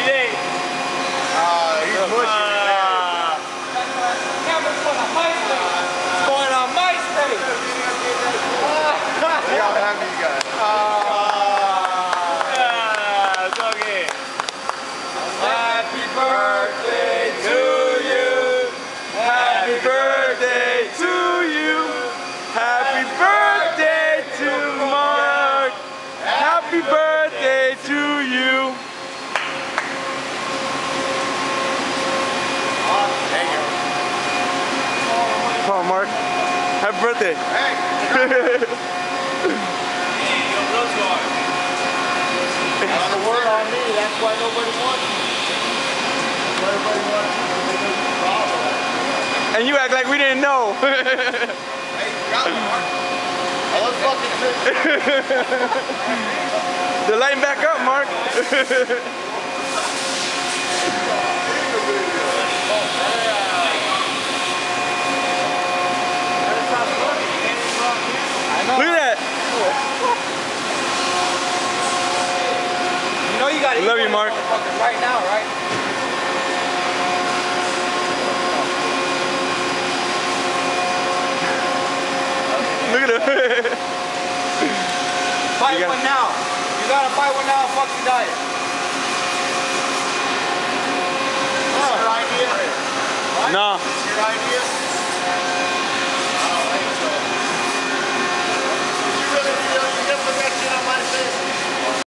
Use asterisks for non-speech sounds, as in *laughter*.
today. Uh, he's uh, mushy. Happy birthday. On the word on me, that's why nobody wants everybody wants. And you act like we didn't know. Hey, got me, Mark. I love fucking trick. the lighting back up, Mark. *laughs* Look at that. You know you gotta Love you, Mark. of these motherfuckers right now, right? Look at him. *laughs* Buy one now. You gotta buy one now and fuck your diet. Is your idea? no. Is your idea?